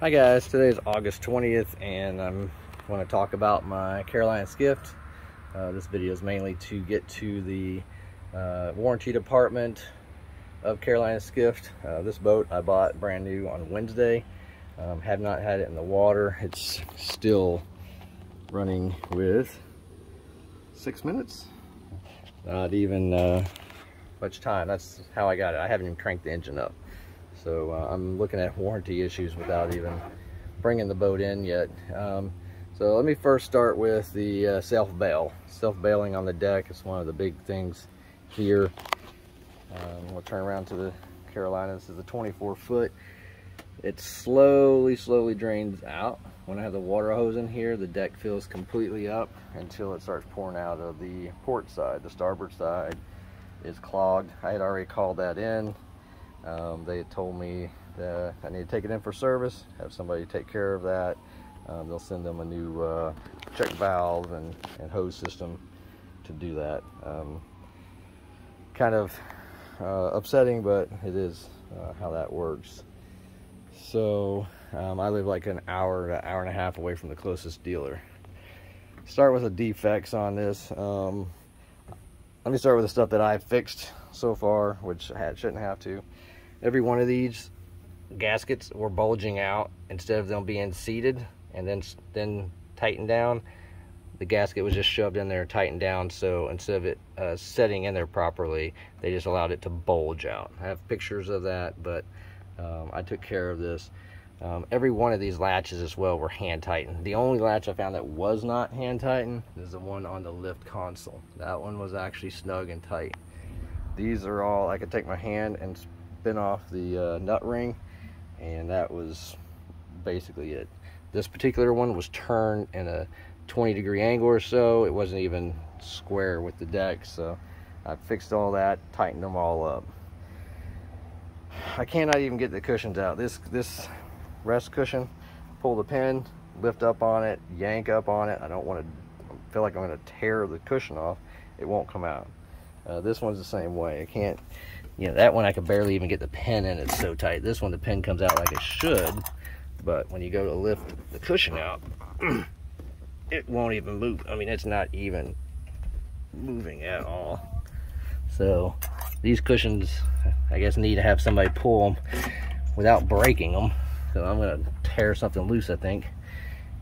Hi guys, today is August 20th and I'm going to talk about my Carolina Skiff. Uh, this video is mainly to get to the uh, warranty department of Carolina Skiff. Uh, this boat I bought brand new on Wednesday. Um, have not had it in the water. It's still running with six minutes. Not even uh, much time. That's how I got it. I haven't even cranked the engine up. So uh, I'm looking at warranty issues without even bringing the boat in yet. Um, so let me first start with the uh, self-bail. Self-bailing on the deck is one of the big things here. Um, we'll turn around to the Carolina. This is a 24 foot. It slowly, slowly drains out. When I have the water hose in here, the deck fills completely up until it starts pouring out of the port side. The starboard side is clogged. I had already called that in. Um, they told me that I need to take it in for service, have somebody take care of that. Um, they'll send them a new uh, check valve and, and, hose system to do that. Um, kind of uh, upsetting, but it is uh, how that works. So um, I live like an hour to hour and a half away from the closest dealer. Start with the defects on this. Um, let me start with the stuff that I've fixed so far, which I shouldn't have to every one of these gaskets were bulging out. Instead of them being seated and then then tightened down the gasket was just shoved in there tightened down. So instead of it uh, setting in there properly they just allowed it to bulge out. I have pictures of that but um, I took care of this. Um, every one of these latches as well were hand tightened. The only latch I found that was not hand tightened is the one on the lift console. That one was actually snug and tight. These are all I could take my hand and spin off the uh, nut ring and that was basically it. This particular one was turned in a 20 degree angle or so. It wasn't even square with the deck so I fixed all that, tightened them all up. I cannot even get the cushions out. This this rest cushion, pull the pin, lift up on it, yank up on it. I don't want to feel like I'm going to tear the cushion off. It won't come out. Uh, this one's the same way. I can't you know, that one I could barely even get the pin in. It's so tight. This one, the pin comes out like it should. But when you go to lift the cushion out, it won't even move. I mean, it's not even moving at all. So these cushions, I guess, need to have somebody pull them without breaking them. So I'm going to tear something loose, I think.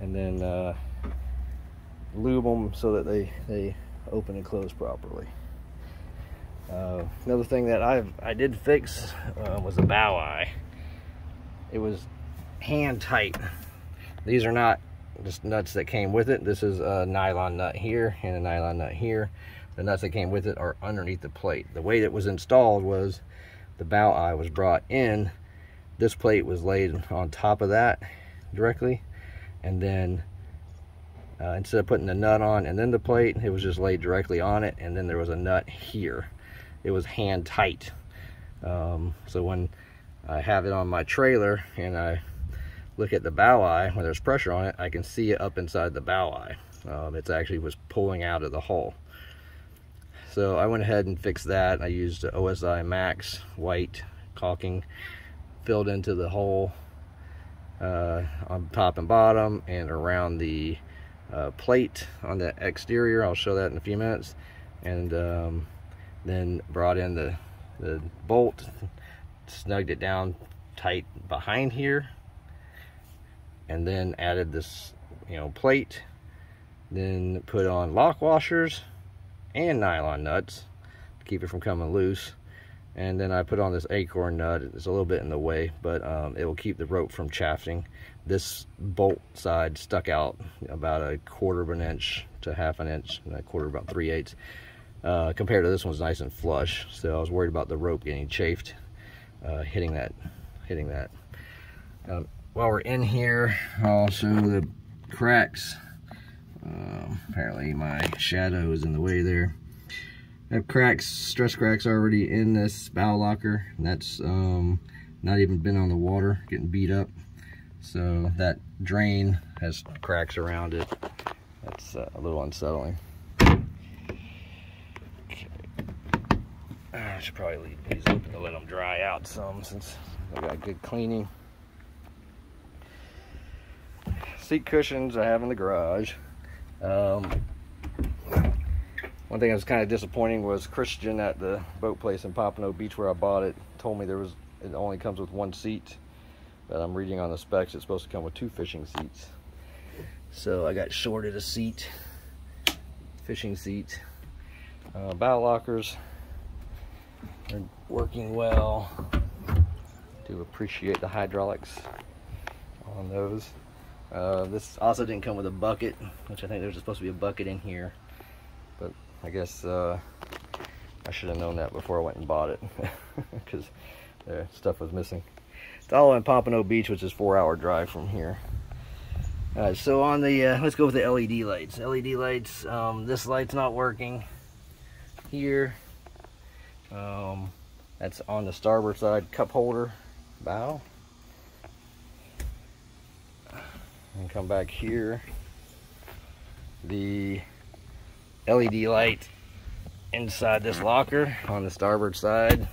And then uh, lube them so that they, they open and close properly. Uh, another thing that I I did fix uh, was the bow eye. It was hand tight. These are not just nuts that came with it. This is a nylon nut here and a nylon nut here. The nuts that came with it are underneath the plate. The way that was installed was the bow eye was brought in. This plate was laid on top of that directly. And then uh, instead of putting the nut on and then the plate, it was just laid directly on it. And then there was a nut here it was hand tight. Um, so when I have it on my trailer and I look at the bow eye, when there's pressure on it, I can see it up inside the bow eye. Um, it actually was pulling out of the hull. So I went ahead and fixed that. I used OSI Max white caulking filled into the hole uh, on top and bottom and around the uh, plate on the exterior. I'll show that in a few minutes. And um, then brought in the, the bolt, snugged it down tight behind here, and then added this, you know, plate, then put on lock washers and nylon nuts to keep it from coming loose. And then I put on this acorn nut. It's a little bit in the way, but um, it will keep the rope from chafing. This bolt side stuck out about a quarter of an inch to half an inch, and a quarter about three eighths uh, compared to this one's nice and flush. So I was worried about the rope getting chafed, uh, hitting that, hitting that. Um, while we're in here, show the cracks. Um, apparently my shadow is in the way there. I have cracks, stress cracks already in this bow locker. That's um, not even been on the water, getting beat up. So that drain has cracks around it. That's uh, a little unsettling. I should probably leave these open to let them dry out some since they got good cleaning. seat cushions I have in the garage. Um, one thing that was kind of disappointing was Christian at the boat place in Pompano Beach where I bought it told me there was it only comes with one seat but I'm reading on the specs it's supposed to come with two fishing seats so I got shorted a seat fishing seat uh, bow lockers are working well. Do appreciate the hydraulics on those. Uh, this also didn't come with a bucket which I think there's supposed to be a bucket in here. But I guess uh, I should have known that before I went and bought it because the stuff was missing. It's all in Pompano Beach which is four hour drive from here. Alright, so on the, uh, let's go with the LED lights. LED lights, um, this light's not working. Here. Um, that's on the starboard side cup holder bow. And come back here. The LED light inside this locker on the starboard side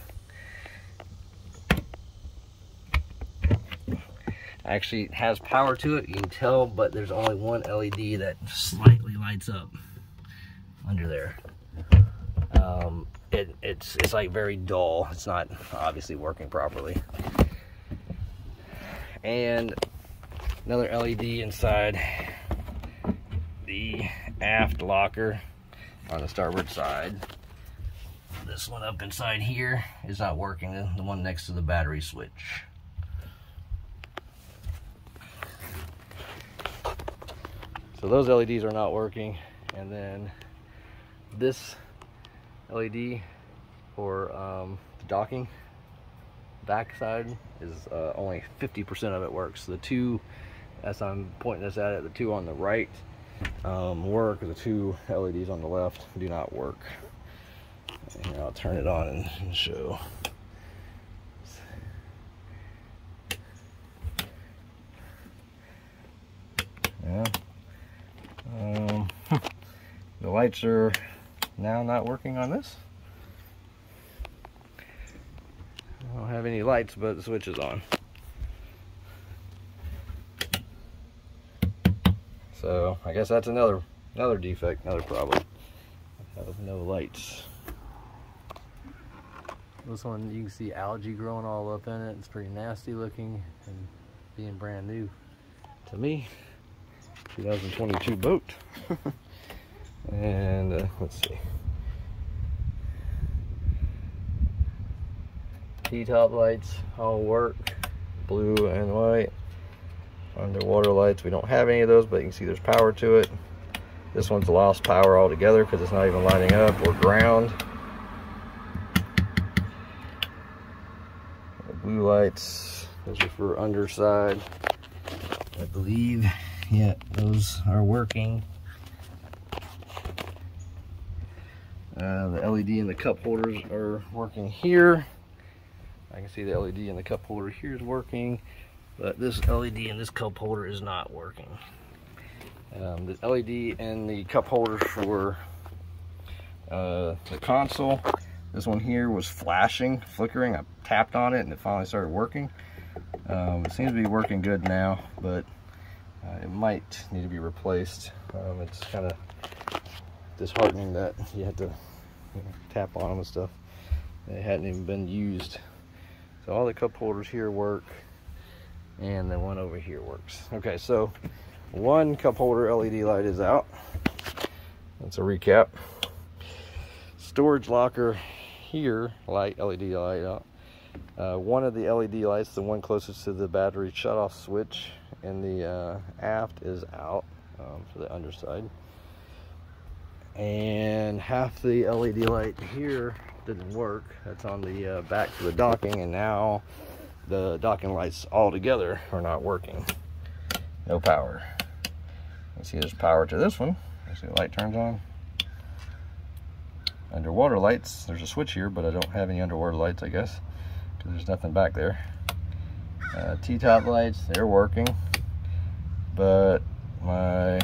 actually has power to it you can tell but there's only one LED that slightly lights up under there um, it's it's like very dull. It's not obviously working properly. And another LED inside the aft locker on the starboard side. This one up inside here is not working. The one next to the battery switch. So those LEDs are not working. And then this LED for um, the docking backside is uh, only 50% of it works. The two, as I'm pointing this at it, the two on the right um, work. The two LEDs on the left do not work. And I'll turn it on and show. Yeah, um, the lights are now not working on this. I don't have any lights, but the switch is on. So I guess that's another another defect, another problem. Have no lights. This one you can see algae growing all up in it. It's pretty nasty looking and being brand new to me. 2022 boat. and uh, let's see. T-top lights all work, blue and white. Underwater lights, we don't have any of those, but you can see there's power to it. This one's lost power altogether because it's not even lighting up or ground. Blue lights, those are for underside, I believe yeah, Those are working. Uh, the LED and the cup holders are working here. I can see the LED in the cup holder here is working, but this LED in this cup holder is not working. Um, the LED and the cup holders for uh, the console, this one here was flashing, flickering. I tapped on it and it finally started working. Um, it seems to be working good now, but uh, it might need to be replaced. Um, it's kind of disheartening that you have to you know, tap on them and stuff. It hadn't even been used. So all the cup holders here work and the one over here works. Okay, so one cup holder LED light is out. That's a recap. Storage locker here, light LED light out. Uh, one of the LED lights, the one closest to the battery shut-off switch in the uh, aft is out um, for the underside. And half the LED light here didn't work. That's on the uh, back for the docking, and now the docking lights all together are not working. No power. You see there's power to this one. You see the light turns on. Underwater lights, there's a switch here, but I don't have any underwater lights, I guess because there's nothing back there. Uh, T-top lights, they're working, but my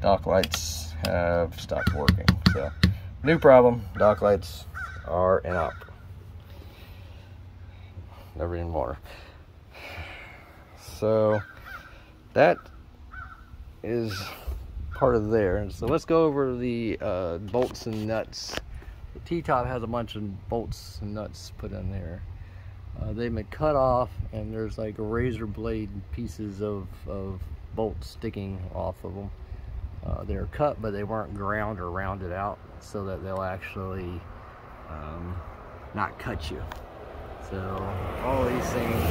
dock lights have stopped working. So, new problem, dock lights are in op. Never in water. So, that is part of there. So let's go over the uh, bolts and nuts. The T-top has a bunch of bolts and nuts put in there. Uh, they've been cut off and there's like razor blade pieces of, of bolts sticking off of them. Uh, they're cut but they weren't ground or rounded out so that they'll actually um, not cut you. So all these things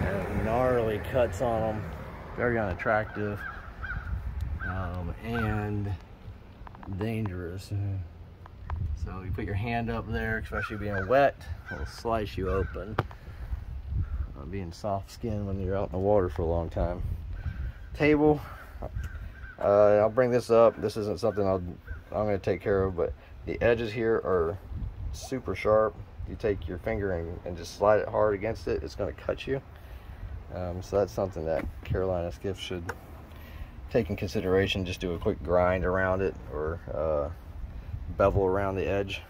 have gnarly cuts on them, very unattractive um, and dangerous. So you put your hand up there, especially being wet, it'll slice you open. Uh, being soft skinned when you're out in the water for a long time. Table, uh, I'll bring this up. This isn't something I'll, I'm going to take care of, but the edges here are super sharp. You take your finger and, and just slide it hard against it, it's going to cut you. Um, so that's something that Carolina Skiff should take in consideration. Just do a quick grind around it or uh, bevel around the edge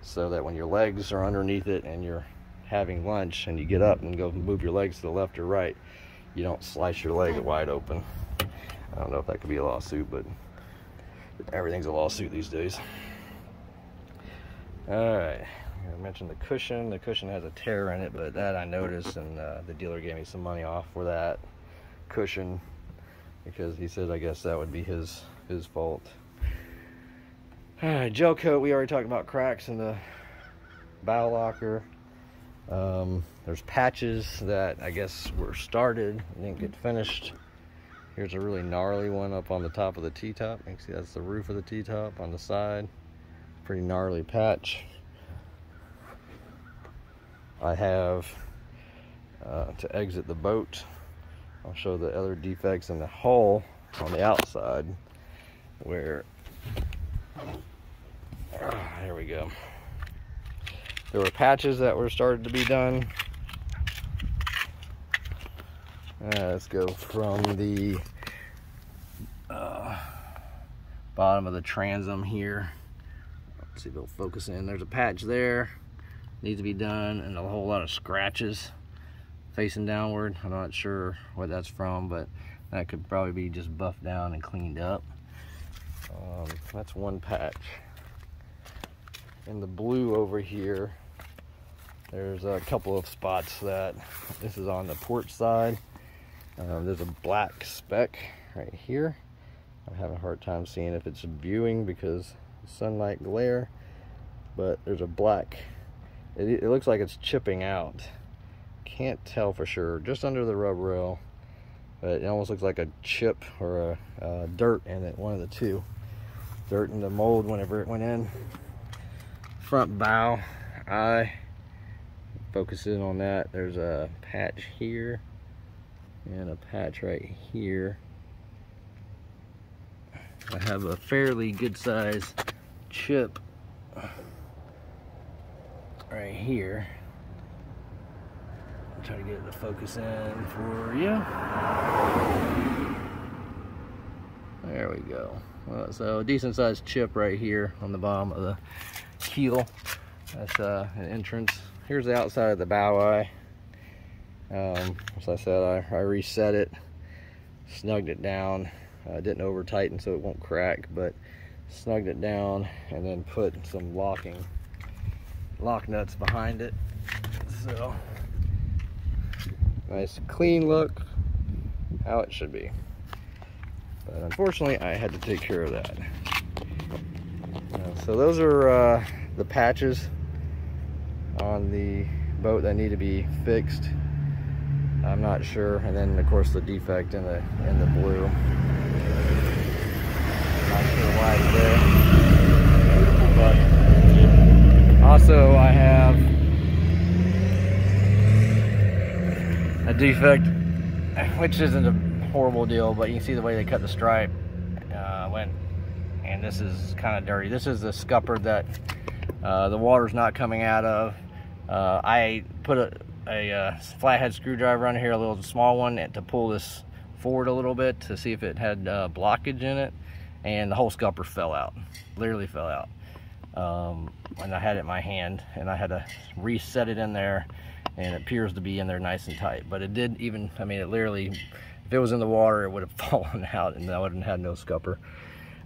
so that when your legs are underneath it and you're having lunch and you get up and go move your legs to the left or right, you don't slice your leg wide open. I don't know if that could be a lawsuit, but everything's a lawsuit these days. All right, I mentioned the cushion. The cushion has a tear in it, but that I noticed, and uh, the dealer gave me some money off for that cushion because he said I guess that would be his his fault. Alright, gel coat, we already talked about cracks in the bow locker. Um, there's patches that I guess were started and didn't get finished. Here's a really gnarly one up on the top of the T-top. You can see that's the roof of the T-top on the side. Pretty gnarly patch. I have uh, to exit the boat. I'll show the other defects in the hull on the outside where there we go. There were patches that were started to be done. Let's go from the uh, bottom of the transom here. Let's see if it'll focus in. There's a patch there. Needs to be done and a whole lot of scratches facing downward. I'm not sure what that's from, but that could probably be just buffed down and cleaned up. Um, that's one patch in the blue over here there's a couple of spots that this is on the port side um, there's a black speck right here. I'm having a hard time seeing if it's viewing because sunlight glare but there's a black it, it, looks like it's chipping out. Can't tell for sure just under the rub rail but it almost looks like a chip or a, a dirt in it one of the two. Dirt in the mold whenever it went in. Front bow eye focusing on that. There's a patch here and a patch right here I have a fairly good size chip right here I'll try to get to focus in for you there we go well, so a decent sized chip right here on the bottom of the keel. That's uh, an entrance. Here's the outside of the bow eye. Um, as I said, I, I reset it, snugged it down. I uh, didn't over tighten so it won't crack, but snugged it down and then put some locking lock nuts behind it. So nice clean look, how it should be. But unfortunately, I had to take care of that. Uh, so those are uh, the patches on the boat that need to be fixed. I'm not sure. And then of course the defect in the in the blue. Not sure why it's there. But also I have a defect which isn't a horrible deal, but you can see the way they cut the stripe uh, went and this is kind of dirty. This is the scupper that uh, the water's not coming out of. Uh, I put a, a, uh, flathead screwdriver on here, a little small one, to pull this forward a little bit to see if it had uh, blockage in it, and the whole scupper fell out, literally fell out. Um, and I had it in my hand, and I had to reset it in there, and it appears to be in there nice and tight. But it did even, I mean, it literally, if it was in the water, it would have fallen out and I wouldn't have had no scupper.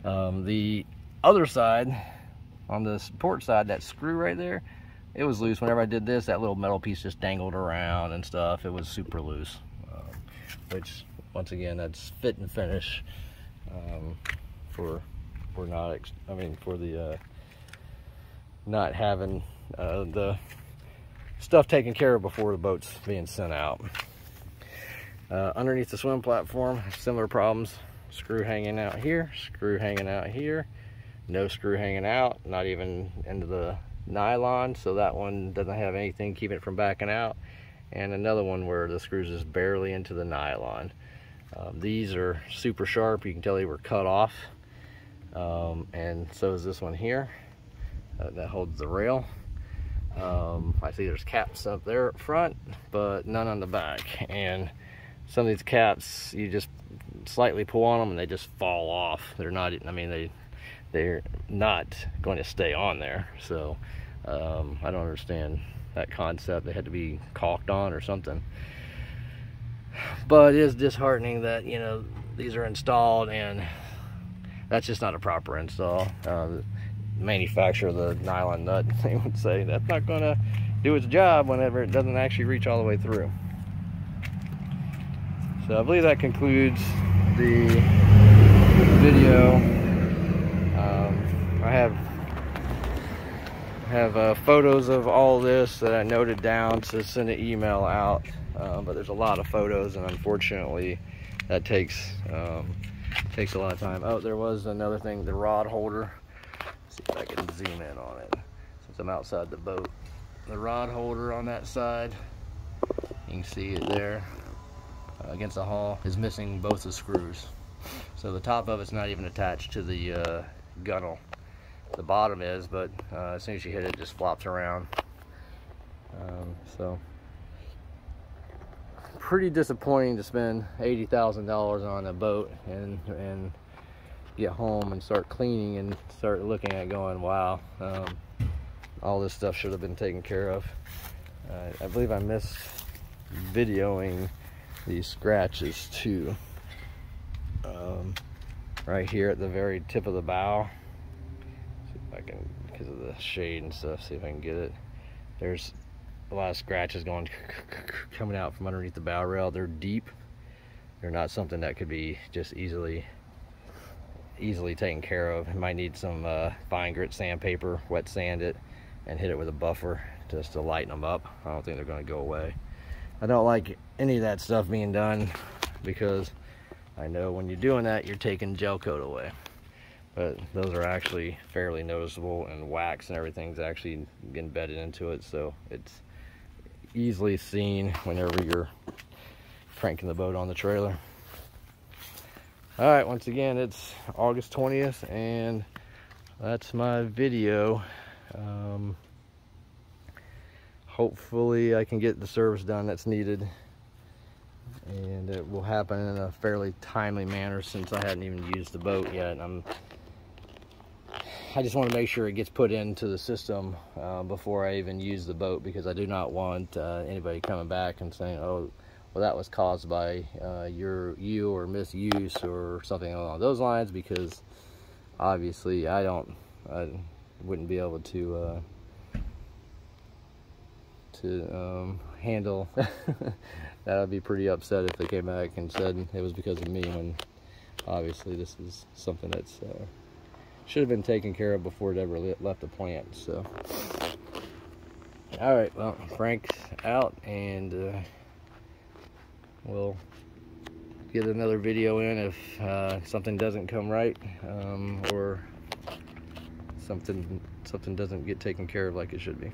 Um, the other side, on the port side, that screw right there, it was loose. Whenever I did this, that little metal piece just dangled around and stuff. It was super loose, um, which once again, that's fit and finish um, for for not, I mean, for the uh, not having uh, the stuff taken care of before the boat's being sent out. Uh, underneath the swim platform, similar problems. Screw hanging out here, screw hanging out here, no screw hanging out, not even into the nylon, so that one doesn't have anything keeping it from backing out. And another one where the screws is barely into the nylon. Um, these are super sharp, you can tell they were cut off. Um, and so is this one here uh, that holds the rail. Um, I see there's caps up there up front, but none on the back. And some of these caps, you just slightly pull on them and they just fall off. They're not, I mean, they, they're not going to stay on there. So um, I don't understand that concept. They had to be caulked on or something. But it is disheartening that, you know, these are installed and that's just not a proper install. Uh, manufacturer of the nylon nut, they would say that's not going to do its job whenever it doesn't actually reach all the way through. So I believe that concludes the video. I have have uh, photos of all this that I noted down to send an email out, uh, but there's a lot of photos, and unfortunately, that takes um, takes a lot of time. Oh, there was another thing, the rod holder see if I can zoom in on it since I'm outside the boat. The rod holder on that side, you can see it there uh, against the hull, is missing both the screws. So the top of it's not even attached to the uh, gunnel. The bottom is, but uh, as soon as you hit it, it just flops around. Um, so pretty disappointing to spend $80,000 on a boat and and get home and start cleaning and start looking at going, wow, um, all this stuff should have been taken care of. Uh, I believe I missed videoing these scratches too. Um, right here at the very tip of the bow. I can, because of the shade and stuff, see if I can get it. There's a lot of scratches going, coming out from underneath the bow rail. They're deep. They're not something that could be just easily easily taken care of. Might need some uh, fine grit sandpaper, wet sand it, and hit it with a buffer just to lighten them up. I don't think they're going to go away. I don't like any of that stuff being done because I know when you're doing that, you're taking gel coat away. But those are actually fairly noticeable and wax and everything's actually embedded into it. So it's easily seen whenever you're cranking the boat on the trailer all right once again it's august 20th and that's my video um, hopefully i can get the service done that's needed and it will happen in a fairly timely manner since i hadn't even used the boat yet i'm I just want to make sure it gets put into the system uh, before I even use the boat because I do not want uh, anybody coming back and saying, oh, well that was caused by uh, your you or misuse or something along those lines because obviously I don't I wouldn't be able to uh, to um, handle that. I'd be pretty upset if they came back and said it was because of me when obviously this is something that's uh, should have been taken care of before it ever left the plant so all right well Frank's out and uh, we'll get another video in if uh, something doesn't come right um, or something something doesn't get taken care of like it should be.